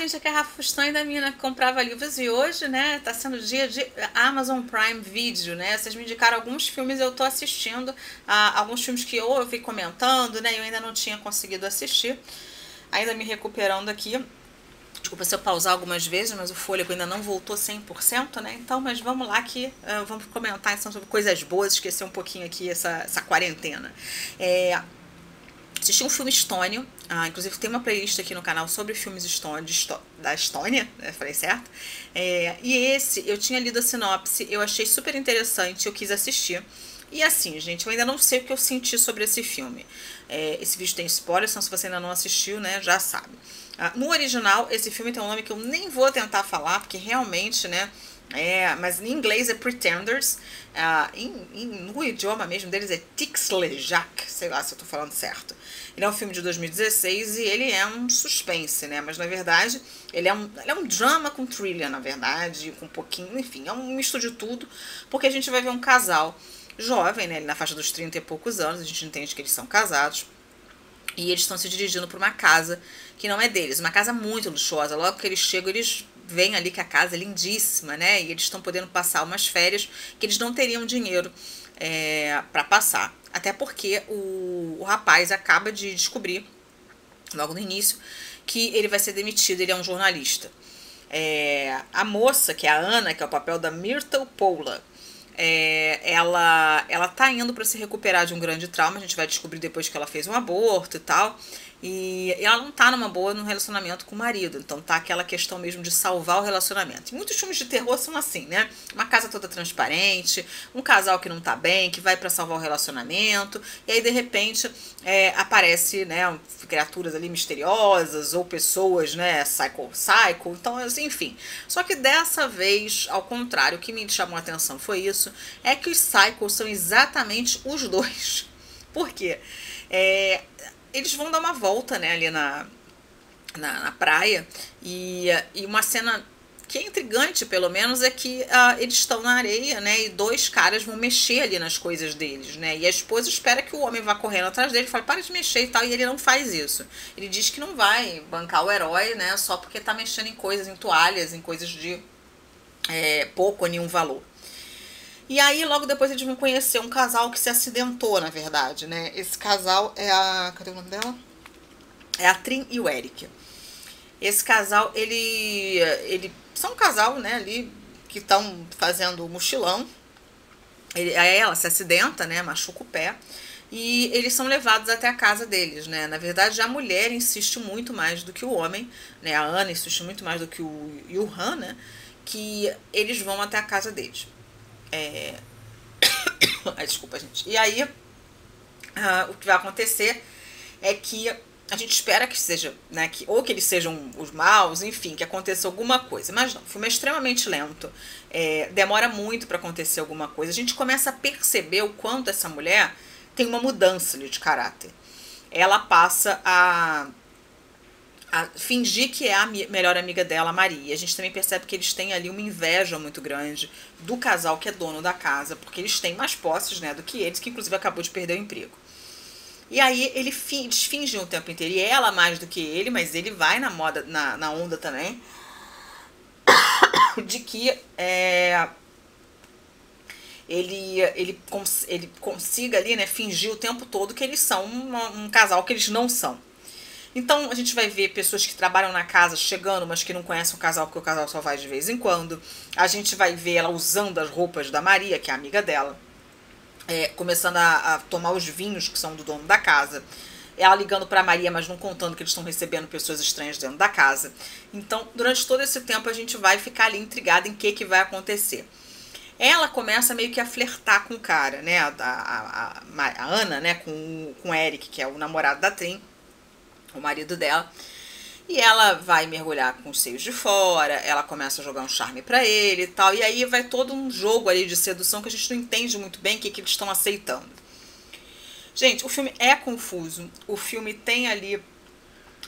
gente, aqui é a Rafa Fustan da mina que comprava livros e hoje, né, tá sendo dia de Amazon Prime Video, né? Vocês me indicaram alguns filmes, eu tô assistindo, ah, alguns filmes que eu ouvi comentando, né, eu ainda não tinha conseguido assistir. Ainda me recuperando aqui. Desculpa se eu pausar algumas vezes, mas o fôlego ainda não voltou 100%, né? Então, mas vamos lá que uh, vamos comentar então, sobre coisas boas, esquecer um pouquinho aqui essa, essa quarentena. É, assisti um filme estônio, ah, inclusive tem uma playlist aqui no canal sobre filmes estônio, da Estônia, né, falei certo? É, e esse, eu tinha lido a sinopse, eu achei super interessante, eu quis assistir. E assim, gente, eu ainda não sei o que eu senti sobre esse filme. É, esse vídeo tem spoilers, então se você ainda não assistiu, né, já sabe. Ah, no original, esse filme tem um nome que eu nem vou tentar falar, porque realmente, né, é, mas em inglês é Pretenders, ah, em, em, no idioma mesmo deles é Tixlejak, sei lá se eu tô falando certo. Ele é um filme de 2016 e ele é um suspense, né? Mas na verdade ele é um, ele é um drama com thriller, na verdade, com um pouquinho, enfim, é um misto de tudo, porque a gente vai ver um casal jovem, né? Na faixa dos 30 e poucos anos, a gente entende que eles são casados. E eles estão se dirigindo para uma casa que não é deles, uma casa muito luxuosa. Logo que eles chegam, eles veem ali que a casa é lindíssima, né? E eles estão podendo passar umas férias que eles não teriam dinheiro é, para passar. Até porque o, o rapaz acaba de descobrir, logo no início, que ele vai ser demitido, ele é um jornalista. É, a moça, que é a Ana, que é o papel da Myrtle Pola, é, ela ela tá indo para se recuperar de um grande trauma, a gente vai descobrir depois que ela fez um aborto e tal. E ela não tá numa boa no relacionamento com o marido. Então tá aquela questão mesmo de salvar o relacionamento. E muitos filmes de terror são assim, né? Uma casa toda transparente, um casal que não tá bem, que vai para salvar o relacionamento, e aí de repente é, aparece, né, criaturas ali misteriosas ou pessoas, né, psycho, psycho, então assim, enfim. Só que dessa vez, ao contrário, o que me chamou a atenção foi isso, é que os psychos são exatamente os dois. Por quê? É, eles vão dar uma volta, né, ali na, na, na praia, e, e uma cena que é intrigante, pelo menos, é que uh, eles estão na areia, né? E dois caras vão mexer ali nas coisas deles, né? E a esposa espera que o homem vá correndo atrás dele, fala, para de mexer e tal, e ele não faz isso. Ele diz que não vai bancar o herói, né? Só porque tá mexendo em coisas, em toalhas, em coisas de é, pouco ou nenhum valor. E aí, logo depois, eles vão conhecer um casal que se acidentou, na verdade, né? Esse casal é a. Cadê o nome dela? É a Trin e o Eric. Esse casal, ele. ele são um casal, né, ali, que estão fazendo mochilão. Ele, aí ela se acidenta, né? Machuca o pé. E eles são levados até a casa deles, né? Na verdade, a mulher insiste muito mais do que o homem, né? A Ana insiste muito mais do que o Yuhan, né? Que eles vão até a casa deles. É... Desculpa, gente. E aí, uh, o que vai acontecer é que a gente espera que seja, né, que, ou que eles sejam os maus, enfim, que aconteça alguma coisa. Mas não, o filme é extremamente lento, é, demora muito para acontecer alguma coisa. A gente começa a perceber o quanto essa mulher tem uma mudança de caráter. Ela passa a a fingir que é a melhor amiga dela, a Maria. A gente também percebe que eles têm ali uma inveja muito grande do casal que é dono da casa, porque eles têm mais posses né, do que eles, que inclusive acabou de perder o emprego. E aí ele eles fingem o tempo inteiro, e ela mais do que ele, mas ele vai na moda, na, na onda também, de que é, ele, ele, ele consiga ali, né, fingir o tempo todo que eles são uma, um casal que eles não são. Então a gente vai ver pessoas que trabalham na casa chegando, mas que não conhecem o casal, porque o casal só vai de vez em quando. A gente vai ver ela usando as roupas da Maria, que é amiga dela, é, começando a, a, tomar os vinhos que são do dono da casa. Ela ligando para Maria, mas não contando que eles estão recebendo pessoas estranhas dentro da casa. Então, durante todo esse tempo, a gente vai ficar ali intrigada em que, que vai acontecer. Ela começa meio que a flertar com o cara, né? A, a, a, a Ana, né? Com, com o Eric, que é o namorado da Trin o marido dela. E ela vai mergulhar com os seios de fora, ela começa a jogar um charme para ele e tal. E aí vai todo um jogo ali de sedução que a gente não entende muito bem o que, que eles estão aceitando. Gente, o filme é confuso. O filme tem ali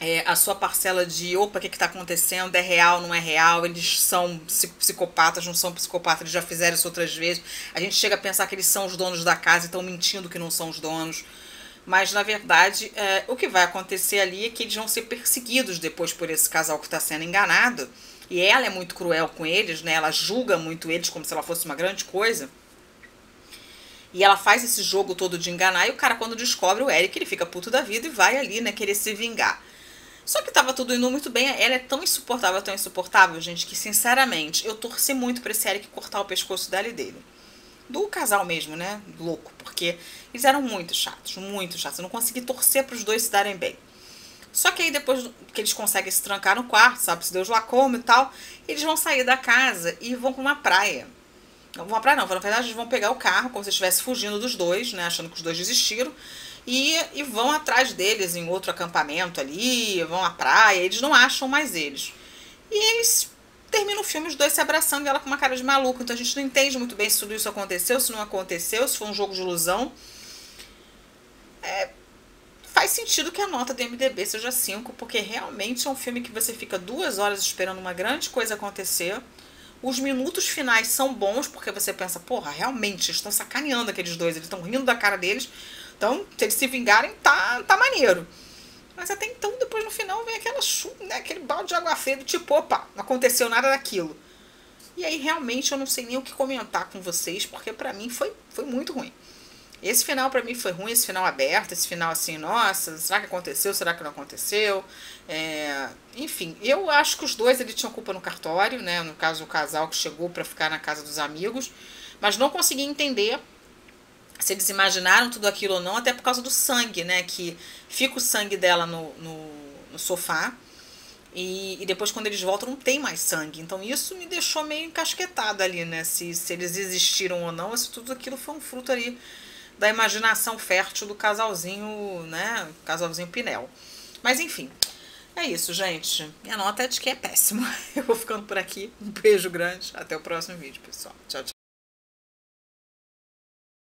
é, a sua parcela de opa, o que está acontecendo? É real, não é real? Eles são psicopatas, não são psicopatas, eles já fizeram isso outras vezes. A gente chega a pensar que eles são os donos da casa e estão mentindo que não são os donos. Mas na verdade, é, o que vai acontecer ali é que eles vão ser perseguidos depois por esse casal que está sendo enganado. E ela é muito cruel com eles, né? Ela julga muito eles como se ela fosse uma grande coisa. E ela faz esse jogo todo de enganar, e o cara, quando descobre o Eric, ele fica puto da vida e vai ali, né, querer se vingar. Só que tava tudo indo muito bem. Ela é tão insuportável, tão insuportável, gente, que sinceramente eu torci muito pra esse Eric cortar o pescoço dela e dele. Do casal mesmo, né? Louco, porque eles eram muito chatos, muito chatos. Eu não consegui torcer para os dois se darem bem. Só que aí depois que eles conseguem se trancar no quarto, sabe? Se Deus lá como e tal, eles vão sair da casa e vão pra uma praia. Não vão pra não, na verdade eles vão pegar o carro, como se estivesse fugindo dos dois, né? Achando que os dois desistiram. E, e vão atrás deles em outro acampamento ali, vão à praia, eles não acham mais eles. E eles terminam o filme, os dois se abraçando e ela com uma cara de maluco. Então a gente não entende muito bem se tudo isso aconteceu, se não aconteceu, se foi um jogo de ilusão. É, faz sentido que a nota do MDB seja 5, porque realmente é um filme que você fica duas horas esperando uma grande coisa acontecer os minutos finais são bons, porque você pensa, porra, realmente, estão sacaneando aqueles dois, eles estão rindo da cara deles. Então, se eles se vingarem, tá, tá maneiro. Mas até então, depois no final, vem aquela chuva, né, aquele balde de água fria do tipo, opa, não aconteceu nada daquilo. E aí, realmente, eu não sei nem o que comentar com vocês, porque para mim foi, foi muito ruim. Esse final para mim foi ruim, esse final aberto, esse final assim, nossa, será que aconteceu, será que não aconteceu? É, enfim, eu acho que os dois ele tinham culpa no cartório, né? No caso, o casal que chegou para ficar na casa dos amigos, mas não consegui entender se eles imaginaram tudo aquilo ou não, até por causa do sangue, né? Que fica o sangue dela no, no, no sofá. E, e, depois, quando eles voltam, não tem mais sangue. Então, isso me deixou meio encasquetada ali, né? Se, se eles existiram ou não, se tudo aquilo foi um fruto ali da imaginação fértil do casalzinho, né? Casalzinho Pinel. Mas enfim, é isso, gente. Minha nota é de que é péssimo. Eu vou ficando por aqui. Um beijo grande. Até o próximo vídeo, pessoal. Tchau, tchau.